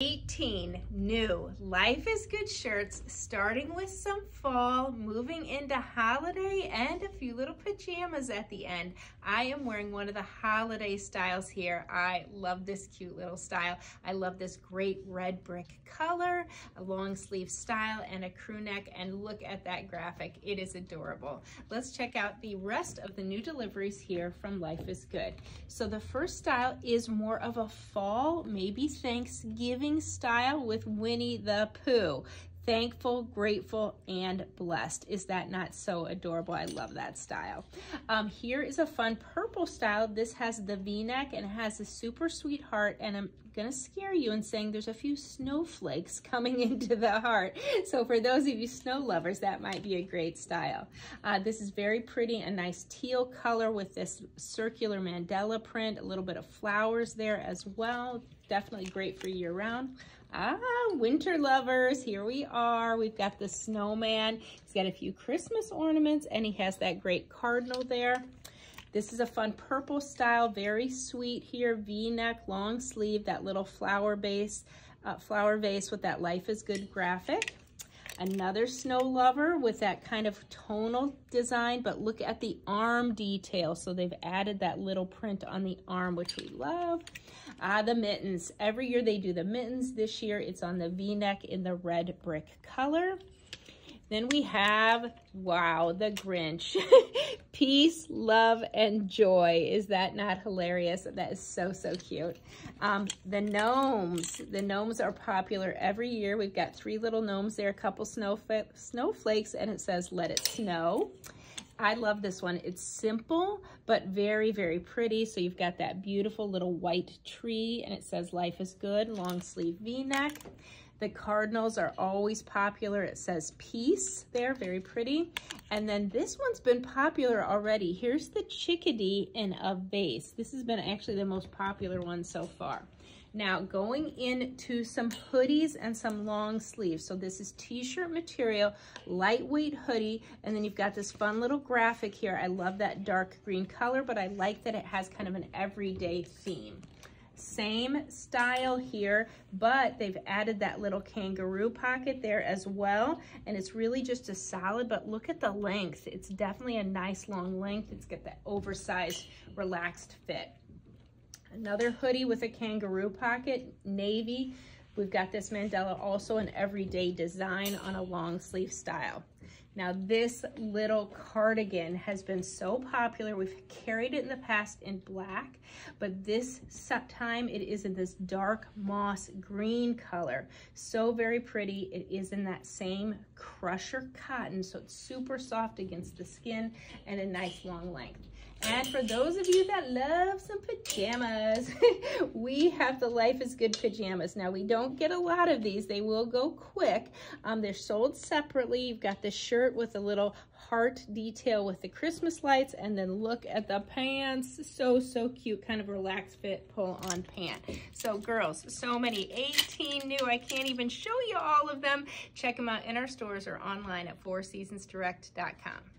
18 new Life is Good shirts, starting with some fall, moving into holiday, and a few little pajamas at the end. I am wearing one of the holiday styles here. I love this cute little style. I love this great red brick color, a long sleeve style, and a crew neck, and look at that graphic. It is adorable. Let's check out the rest of the new deliveries here from Life is Good. So the first style is more of a fall, maybe Thanksgiving style with Winnie the Pooh. Thankful, grateful, and blessed. Is that not so adorable? I love that style. Um, here is a fun purple style. This has the V-neck and has a super sweet heart and I'm gonna scare you in saying there's a few snowflakes coming into the heart. So for those of you snow lovers, that might be a great style. Uh, this is very pretty, a nice teal color with this circular mandala print, a little bit of flowers there as well. Definitely great for year round. Ah, winter lovers, here we are. We've got the snowman. He's got a few Christmas ornaments and he has that great cardinal there. This is a fun purple style, very sweet here, V-neck, long sleeve, that little flower base, uh, flower vase with that Life is Good graphic. Another snow lover with that kind of tonal design, but look at the arm detail. So they've added that little print on the arm, which we love. Ah, the mittens. Every year they do the mittens. This year it's on the V-neck in the red brick color. Then we have, wow, the Grinch. Peace, love, and joy. Is that not hilarious? That is so, so cute. Um, the gnomes. The gnomes are popular every year. We've got three little gnomes there, a couple snowflakes, and it says, let it snow. I love this one. It's simple, but very, very pretty. So you've got that beautiful little white tree, and it says, life is good, long sleeve V-neck. The cardinals are always popular. It says peace there, very pretty. And then this one's been popular already. Here's the chickadee in a vase. This has been actually the most popular one so far. Now going into some hoodies and some long sleeves. So this is t-shirt material, lightweight hoodie, and then you've got this fun little graphic here. I love that dark green color, but I like that it has kind of an everyday theme. Same style here, but they've added that little kangaroo pocket there as well. And it's really just a solid, but look at the length. It's definitely a nice long length. It's got that oversized, relaxed fit. Another hoodie with a kangaroo pocket, navy. We've got this mandala also an everyday design on a long sleeve style. Now this little cardigan has been so popular. We've carried it in the past in black, but this set time it is in this dark moss green color. So very pretty. It is in that same crusher cotton, so it's super soft against the skin and a nice long length. And for those of you that love some we have the Life is Good pajamas. Now, we don't get a lot of these. They will go quick. Um, they're sold separately. You've got the shirt with a little heart detail with the Christmas lights. And then look at the pants. So, so cute. Kind of relaxed fit pull-on pant. So, girls, so many. 18 new. I can't even show you all of them. Check them out in our stores or online at fourseasonsdirect.com.